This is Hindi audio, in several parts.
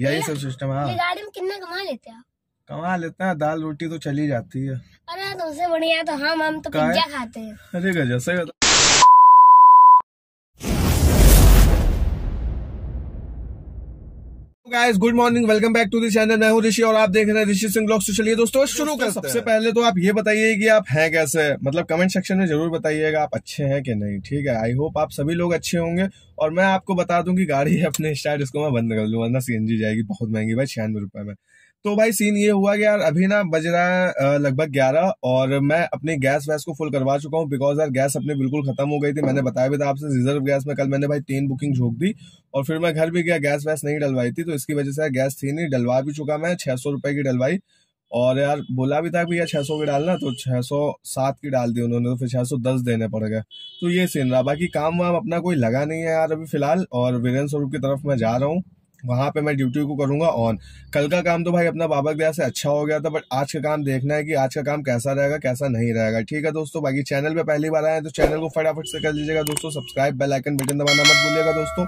यही सब सिस्टम है। ये गाड़ी में कितना कमा लेते हैं कमा लेते हैं दाल रोटी तो चली जाती है। अरे तुमसे बढ़िया तो हम हम तो पिज्जा खाते हैं। अरे गजब से guys good morning welcome back to this channel मैं हूँ ऋषि और आप देख रहे हैं ऋषि सिंह ब्लॉग्स तो चलिए दोस्तों शुरू करते हैं सबसे पहले तो आप ये बताइए कि आप हैं कैसे? मतलब कमेंट सेक्शन में ज़रूर बताइएगा आप अच्छे हैं कि नहीं ठीक है? आई होप आप सभी लोग अच्छे होंगे। और मैं आपको बता दूँ कि गाड़ी है अपने स्टार्ट इसको मैं बंद कर लूँ वरना सीएनजी जाएगी बहुत महँगी भाई छियानवे रुपये में। तो भाई सीन ये हुआ कि यार अभी ना बज रहा है लगभग ग्यारह और मैं अपनी गैस वैस को फुल करवा चुका हूँ बिकॉज़ यार गैस अपनी बिल्कुल खत्म हो गई थी। मैंने बताया भी था आपसे रिज़र्व गैस में कल मैंने भाई तीन बुकिंग झोंक दी और फिर मैं घर भी गया गैस वैस नहीं डलवाई थी तो इसकी वजह से गैस थी नहीं, डलवा भी चुका मैं, छह सौ की डलवाई और यार बोला भी था भैया छह सौ की डालना तो छह सौ सात की डाल दी उन्होंने तो फिर छह सौ दस देने पड़ गए। तो ये सीन रहा। बाकी काम वाम अपना कोई लगा नहीं है यार अभी फ़िलहाल और वीरेंद्र स्वरूप की तरफ़ मैं जा रहा हूँ। वहाँ पे मैं ड्यूटी को करूँगा ऑन कल का काम तो भाई अपना बाबा दया से अच्छा हो गया था बट आज का काम देखना है कि आज का काम कैसा रहेगा, कैसा नहीं रहेगा। ठीक है दोस्तों, बाकी चैनल पे पहली बार आए तो चैनल को फटाफट से कर लीजिएगा दोस्तों सब्सक्राइब बेल आइकन बटन दबाना मत भूलिएगा दोस्तों।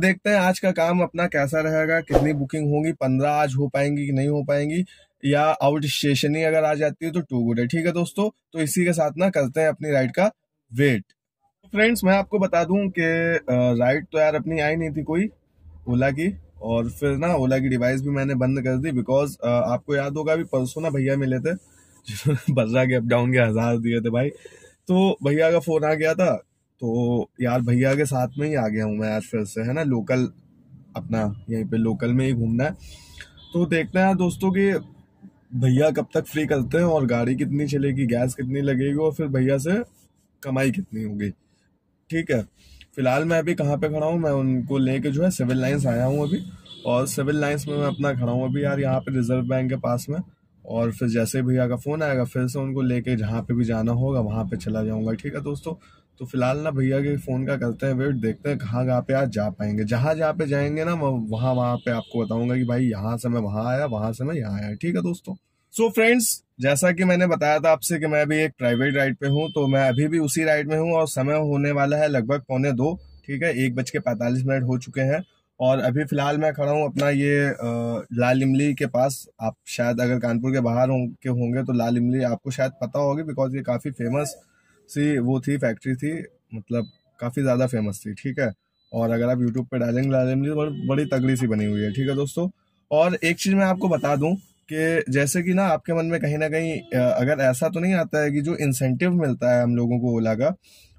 देखते हैं आज का काम अपना कैसा रहेगा, कितनी बुकिंग होगी, पंद्रह आज हो पाएँगी कि नहीं हो पाएँगी, या आउट स्टेशन ही अगर आ जाती है तो टू गुड है। ठीक है दोस्तों तो इसी के साथ ना करते हैं अपनी राइड का वेट फ्रेंड्स मैं आपको बता दूँ कि राइड तो यार अपनी आई नहीं थी कोई, ओला की। और फिर ना ओला की डिवाइस भी मैंने बंद कर दी बिकॉज़ आपको याद होगा अभी परसों ना भैया मिले थे जिन्होंने के अप डाउन के हज़ार दिए थे भाई। तो भैया का फ़ोन आ गया था तो यार भैया के साथ में ही आ गया हूँ मैं आज फिर से, है ना? लोकल अपना, यहीं पे लोकल में ही घूमना है। तो देखते हैं दोस्तों कि भैया कब तक फ्री करते हैं और गाड़ी कितनी चलेगी गैस कितनी लगेगी और फिर भैया से कमाई कितनी होगी। ठीक है? फ़िलहाल मैं अभी कहाँ पे खड़ा हूँ, मैं उनको लेके जो है सिविल लाइंस आया हूँ अभी। और सिविल लाइंस में मैं अपना खड़ा हूँ अभी यार, यहाँ पे रिज़र्व बैंक के पास में। और फिर जैसे भैया का फ़ोन आएगा, फिर से उनको लेके जहाँ पे भी जाना होगा, वहाँ पे चला जाऊँगा, ठीक है दोस्तों? तो फ़िलहाल ना भैया के फ़ोन का करते हैं, वेट देखते हैं कहाँ कहाँ पे आज जा पाएँगे। जहाँ जहाँ पे जाएँगे ना, मैं वहाँ वहाँ पे आपको बताऊँगा कि भाई यहाँ से मैं वहाँ आया, वहाँ से मैं यहाँ आया, ठीक है दोस्तों? सो फ्रेंड्स जैसा कि मैंने बताया था आपसे कि मैं अभी एक प्राइवेट राइड पे हूँ तो मैं अभी भी उसी राइड में हूँ और समय होने वाला है लगभग पौने दो, ठीक है? एक बज के पैंतालीस मिनट हो चुके हैं और अभी फ़िलहाल मैं खड़ा हूँ अपना ये लाल इमली के पास। आप शायद अगर कानपुर के बाहर हों, के होंगे तो लाल इमली आपको शायद पता होगी बिकॉज़ ये काफ़ी फ़ेमस सी वो थी फैक्ट्री थी मतलब काफ़ी ज़्यादा फ़ेमस थी, ठीक है? और अगर आप यूट्यूब पर डालेंगे लाल इमली तो बड़ी तगड़ी सी बनी हुई है, ठीक है दोस्तों? और एक चीज़ मैं आपको बता दूँ कि जैसे कि ना आपके मन में कहीं ना कहीं अगर ऐसा तो नहीं आता है कि जो इंसेंटिव मिलता है हम लोगों को ओला का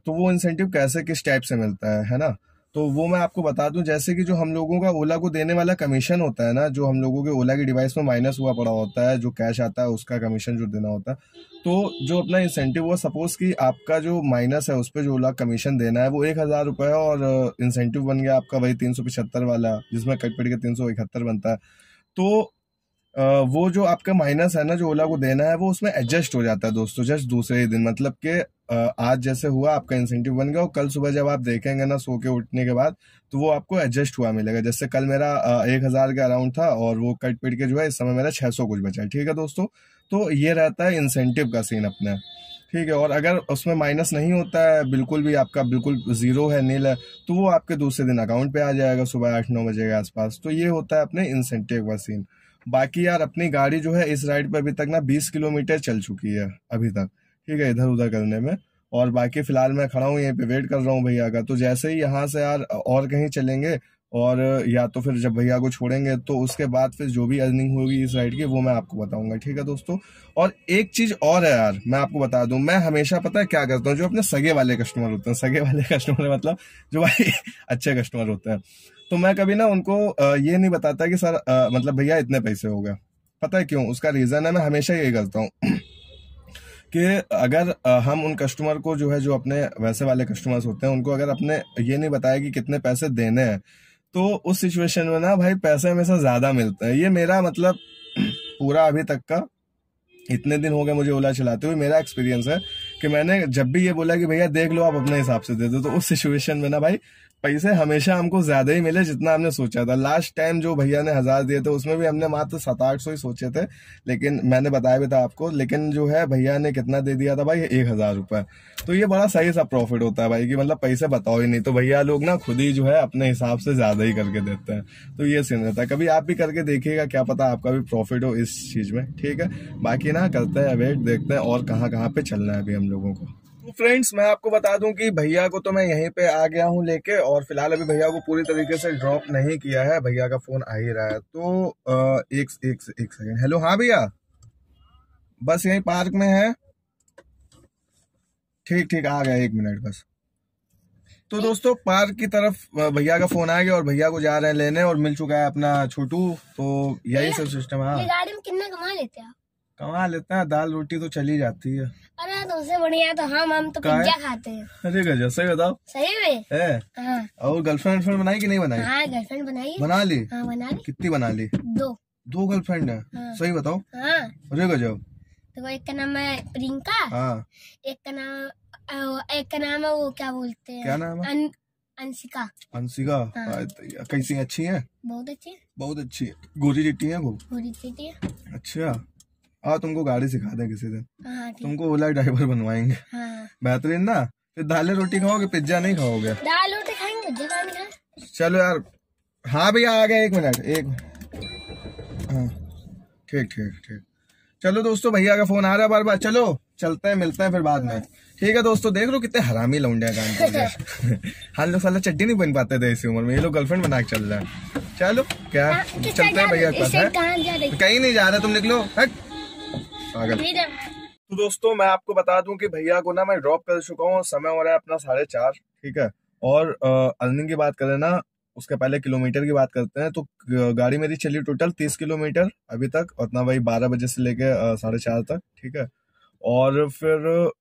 तो वो इंसेंटिव कैसे, किस टाइप से मिलता है है ना? तो वो मैं आपको बता दूँ, जैसे कि जो हम लोगों का ओला को देने वाला कमीशन होता है ना, जो हम लोगों के ओला की डिवाइस में माइनस हुआ पड़ा होता है, जो कैश आता है, उसका कमीशन जो देना होता है तो जो अपना इंसेंटिव हुआ सपोज़ कि आपका जो माइनस है, उस पर जो ओला कमीशन देना है, वो एक हज़ार रुपये है और इंसेंटिव बन गया आपका वही तीन सौ पिछहत्तर वाला, जिसमें कट पिट के तीन सौ इकहत्तर बनता है। तो वो जो आपका माइनस है ना, जो ओला को देना है, वो उसमें एडजस्ट हो जाता है दोस्तों जस्ट दूसरे ही दिन। मतलब कि आज जैसे हुआ, आपका इंसेंटिव बन गया और कल सुबह जब आप देखेंगे ना सो के उठने के बाद तो वो आपको एडजस्ट हुआ मिलेगा। जैसे कल मेरा एक हज़ार का अराउंड था और वो कट पिट के जो है, इस समय मेरा छह सौ कुछ बचा है। ठीक है दोस्तों? तो ये रहता है इंसेंटिव का सीन अपना। ठीक है, और अगर उसमें माइनस नहीं होता है, बिल्कुल भी आपका बिल्कुल ज़ीरो है नील है तो वो आपके दूसरे दिन अकाउंट पे आ जाएगा, सुबह आठ नौ बजे के आसपास। तो ये होता है अपने इंसेंटिव का सीन बाकी यार, अपनी गाड़ी जो है इस राइड पे अभी तक ना बीस किलोमीटर चल चुकी है, अभी तक। ठीक है इधर उधर करने में। और बाकी फ़िलहाल मैं खड़ा हूँ, यहीं पे वेट कर रहा हूँ भैया का। तो जैसे ही यहाँ से यार और कहीं चलेंगे और या तो फिर जब भैया को छोड़ेंगे तो उसके बाद फिर जो भी अर्निंग होगी इस राइड की, वो मैं आपको बताऊँगा। ठीक है दोस्तों? और एक चीज़ और है यार, मैं आपको बता दूँ, मैं हमेशा पता है क्या करता हूँ, जो अपने सगे वाले कस्टमर होते हैं। सगे वाले कस्टमर मतलब जो भाई अच्छे कस्टमर होते हैं। तो मैं कभी ना उनको ये नहीं बताता कि, सर मतलब भैया इतने पैसे हो गए। पता है क्यों? उसका रीजन है, मैं हमेशा यही करता हूँ कि अगर हम उन कस्टमर को जो है, जो अपने वैसे वाले कस्टमर्स होते हैं, उनको अगर अपने ये नहीं बताया कि कितने पैसे देने हैं तो उस सिचुएशन में ना, भाई, पैसे हमेशा ज़्यादा मिलते हैं। ये मेरा मतलब पूरा अभी तक का इतने दिन हो गए मुझे ओला चलाते हुए, मेरा एक्सपीरियंस है कि मैंने जब भी ये बोला कि, भैया, देख लो, आप अपने हिसाब से दे दो। तो उस सिचुएशन में ना, भाई पैसे हमेशा हमको ज़्यादा ही मिले जितना हमने सोचा था। लास्ट टाइम जो भैया ने हज़ार दिए थे, उसमें भी हमने मात्र सात आठ सौ ही सोचे थे, लेकिन मैंने बताया भी था आपको, लेकिन जो है भैया ने कितना दे दिया था भाई? एक हज़ार रुपए। तो ये बड़ा सही सा प्रॉफिट होता है भाई, कि मतलब पैसे बताओ ही नहीं। तो भैया लोग ना खुद ही जो है अपने हिसाब से ज़्यादा ही करके देते हैं। तो ये सीन रहता है। कभी आप भी करके देखिएगा, क्या पता आपका भी प्रॉफिट हो इस चीज़ में। ठीक है? बाकी ना करते हैं वेट देखते हैं और कहाँ कहाँ पे चलना है अभी हम लोगों को। तो फ्रेंड्स मैं आपको बता दूँ कि भैया को तो मैं यहीं पे आ गया हूँ लेके और फ़िलहाल अभी भैया को पूरी तरीके से ड्रॉप नहीं किया है। भैया का फ़ोन आ ही रहा है। तो आ, एक एक एक सेकंड हेलो हाँ भैया? बस यहीं पार्क में है। ठीक ठीक आ गया एक मिनट बस। तो दोस्तों पार्क की तरफ़ भैया का फ़ोन आ गया और भैया को जा रहे हैं लेने और मिल चुका है अपना छोटू। तो यही सब सिस्टम है। गाड़ी में कितना कमा लेते हैं कमा लेते हैं। दाल रोटी तो चली जाती है। अरे तो उससे बढ़िया तो हम हम तो पिज्जा खाते हैं। अरे गजब सही बताओ। सही में? है हाँ। और गर्लफ्रेंड वर्लफ्रेंड बनाई कि नहीं बनाई? हाँ गर्लफ्रेंड बनाई। बना ली? हाँ बना ली। कितनी बना ली? दो। दो गर्लफ्रेंड है। हाँ। सही बताओ। हाँ। अरे गजब। तो एक का नाम है प्रियंका। हाँ। एक का नाम एक का नाम है वो क्या बोलते हैं? क्या नाम है? अंशिका। अंशिका। हाँ। कैसी अच्छी है? बहुत अच्छी बहुत अच्छी है। गोरी चिट्टी है वो? पूरी चीटी है। अच्छा। हाँ तुमको गाड़ी सिखा दे किसी दिन। हाँ तुमको ओला ड्राइवर बनवाएँगे। हाँ। बेहतरीन ना? फिर दालें रोटी खाओगे पिज्जा नहीं खाओगे? दाल रोटी खाएँगे चलो यार। हाँ भैया आ गया एक मिनट एक हाँ ठीक ठीक ठीक। चलो दोस्तों भैया का फ़ोन आ रहा है बार बार। चलो चलते हैं मिलते हैं फिर बाद में। ठीक है दोस्तों देख लो कितने हरामी लौंडे काम हैं हम लोग साला चड्डी नहीं बन पाते थे इसी उम्र में। ये लोग गर्लफ्रेंड बना के चल रहे हैं। चलो क्या? चलते हैं भैया के पास है। कहाँ नहीं जा रहा तुम निकलो। हट। तो दोस्तों मैं आपको बता दूँ कि भैया को ना मैं ड्रॉप कर चुका हूँ समय हो रहा है अपना साढ़े चार ठीक है? और अर्निंग की बात करें ना उसके पहले किलोमीटर की बात करते हैं तो गाड़ी मेरी चली टोटल तीस किलोमीटर अभी तक उतना वही बारह बजे से लेके साढ़े चार तक ठीक है? और फिर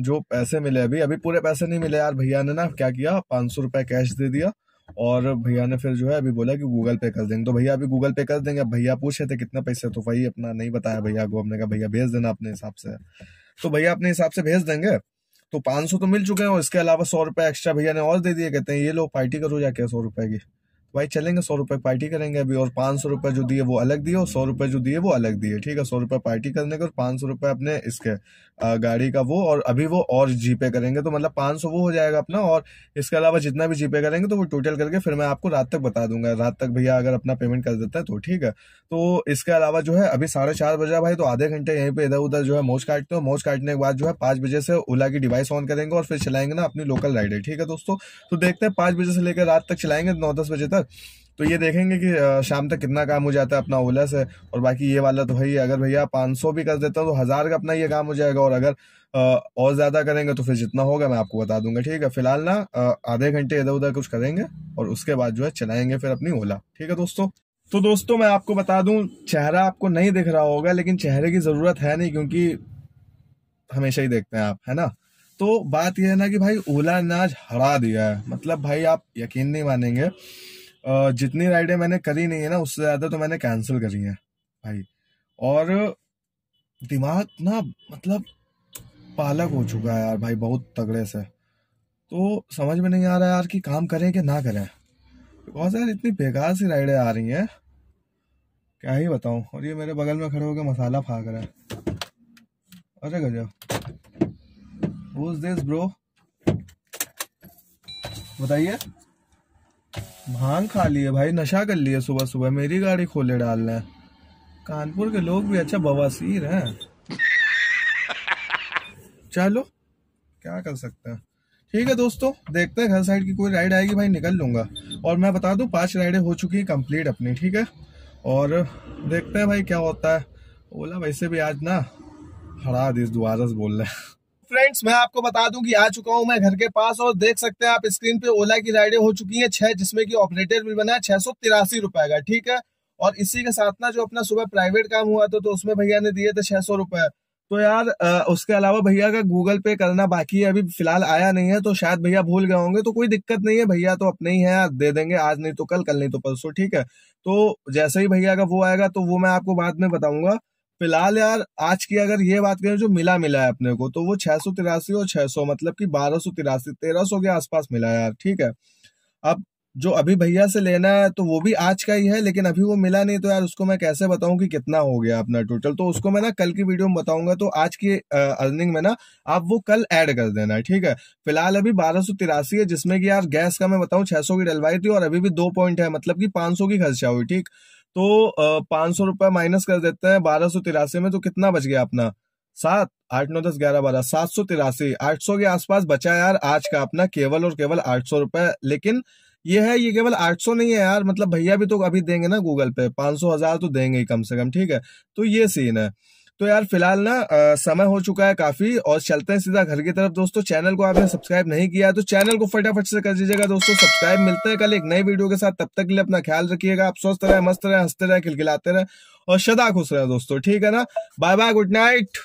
जो पैसे मिले अभी अभी पूरे पैसे नहीं मिले यार भैया ने ना क्या किया पाँच सौ रुपये कैश दे दिया और भैया ने फिर जो है अभी बोला कि गूगल पे कर देंगे। तो भैया अभी गूगल पे कर देंगे। अब भैया पूछे थे कितना पैसे तो भाई अपना नहीं बताया भैया। को हमने कहा, भैया भेज देना अपने हिसाब से। तो भैया अपने हिसाब से भेज देंगे। तो पाँच सौ तो मिल चुके हैं और इसके अलावा सौ रुपए एक्स्ट्रा भैया ने और दे दिए। कहते हैं, ये लोग पार्टी करो जाके सौ रुपए की। भाई चलेंगे, सौ रुपये पार्टी करेंगे अभी और पाँच सौ रुपये जो दिए वो अलग दिए और सौ रुपये जो दिए वो अलग दिए, ठीक है? सौ रुपये पार्टी करने के और पाँच सौ रुपये अपने इसके गाड़ी का वो और अभी वो और जीपे करेंगे तो मतलब पाँच सौ वो हो जाएगा अपना और इसके अलावा जितना भी जीपे करेंगे तो वो टोटल करके फिर मैं आपको रात तक बता दूँगा, रात तक भैया अगर अपना पेमेंट कर देता है तो ठीक है? तो इसके अलावा जो है अभी साढ़े चार बजे, भाई तो आधे घंटे यहीं पर इधर उधर जो है मोच काटते हो मोच काटने के बाद जो है पाँच बजे से ओला की डिवाइस ऑन करेंगे और फिर चलाएँगे ना अपनी लोकल राइडर ठीक है दोस्तों? तो देखते हैं पाँच बजे से लेकर रात तक चलाएँगे, नौ दस बजे तक तो ये देखेंगे कि शाम तक कितना काम हो जाता है अपना ओला से और बाकी ये वाला तो भाई, अगर भैया 500 भी कर देता हूँ तो हज़ार का अपना ये काम हो जाएगा। और अगर और ज़्यादा करेंगे तो फिर जितना होगा मैं आपको बता दूँगा, ठीक है? फ़िलहाल ना आधे घंटे इधर उधर कुछ करेंगे और उसके बाद जो है चलाएँगे फिर अपनी ओला, ठीक है दोस्तों? तो दोस्तों, मैं आपको बता दूँ, चेहरा आपको नहीं दिख रहा होगा, लेकिन चेहरे की ज़रूरत है नहीं क्योंकि हमेशा ही देखते हैं आप, है ना? तो बात यह है ना कि भाई, ओला ने आज हरा दिया है। मतलब भाई, आप यकीन नहीं मानेंगे जितनी राइडें मैंने करी नहीं है ना, उससे ज़्यादा तो मैंने कैंसिल करी है, भाई। और दिमाग ना मतलब पालक हो चुका है यार, भाई, बहुत तगड़े से। तो समझ में नहीं आ रहा यार कि काम करें कि ना करें। बिकॉज़ यार इतनी बेकार सी राइडें आ रही हैं। क्या ही बताऊँ, और ये मेरे बगल में खड़े होकर मसाला फाक रहा है। अरे गजब। This, bro? बताइए। भाँग खा लिए भाई, नशा कर लिए सुबह सुबह मेरी गाड़ी खोले डाल रहे हैं। कानपुर के लोग भी अच्छा बवासीर हैं। चलो, क्या कर सकते हैं? ठीक है दोस्तों, देखते हैं घर साइड की कोई राइड आएगी भाई, निकल लूँगा। और मैं बता दूँ, पाँच राइडें हो चुकी हैं कंप्लीट अपनी, ठीक है? और देखते हैं भाई क्या होता है। ओला वैसे भी आज ना हरा दिस दोबारा बोल रहे हैं। फ्रेंड्स मैं आपको बता दूँ कि आ चुका हूँ मैं घर के पास और देख सकते हैं आप स्क्रीन पे ओला की राइडें हो चुकी हैं छह जिसमें कि ऑपरेटर बिल बना है छह सौ तिरासी रुपए का ठीक है? और इसी के साथ ना जो अपना सुबह प्राइवेट काम हुआ था तो उसमें भैया ने दिए थे छह सौ रुपए। तो यार अ, उसके अलावा भैया का गूगल पे करना बाकी है अभी फ़िलहाल आया नहीं है तो शायद भैया भूल गए होंगे तो कोई दिक्कत नहीं है भैया तो अपने ही है दे देंगे आज नहीं तो कल कल नहीं तो परसों ठीक है? तो जैसे ही भैया का वो आएगा तो वो मैं आपको बाद में बताऊँगा। फ़िलहाल यार, आज की अगर ये बात करें, जो मिला मिला है अपने को तो वो छह सौ तिरासी और छह सौ मतलब कि बारह सौ तिरासी, तेरह सौ के आसपास मिला यार, ठीक है? अब जो अभी भैया से लेना है तो वो भी आज का ही है, लेकिन अभी वो मिला नहीं तो यार उसको मैं कैसे बताऊँ कि कितना हो गया अपना टोटल तो उसको मैं ना कल की वीडियो में बताऊँगा तो आज की अर्निंग में ना आप वो कल ऐड कर देना ठीक है? फ़िलहाल अभी बारह सौ तिरासी है, जिसमें कि यार गैस का मैं बताऊँ, छह सौ की डलवाई थी और अभी भी दो पॉइंट है मतलब की पाँच सौ की खर्चा हुई, ठीक? तो पाँच सौ रुपया माइनस कर देते हैं बारह सौ तिरासी में तो कितना बच गया अपना? सात, आठ, नौ, दस, ग्यारह, बारह, सात सौ तिरासी। आठ सौ के आसपास बचा यार आज का अपना, केवल और केवल आठ सौ रुपए लेकिन ये है, ये केवल 800 नहीं है यार मतलब भैया भी तो अभी देंगे ना गूगल पे 500 हज़ार तो देंगे ही कम से कम, ठीक है? तो ये सीन है। तो यार फ़िलहाल ना समय हो चुका है काफ़ी और चलते हैं सीधा घर की तरफ़ दोस्तों। चैनल को आपने सब्सक्राइब नहीं किया तो चैनल को फटाफट से कर दीजिएगा दोस्तों। सब्सक्राइब मिलते हैं कल एक नई वीडियो के साथ। तब तक के लिए अपना ख्याल रखिएगा। आप स्वस्थ रहे, मस्त रहे, हँसते रहे, खिलखिलाते रहे और सदा खुश रहे दोस्तों। ठीक है ना? Bye bye good night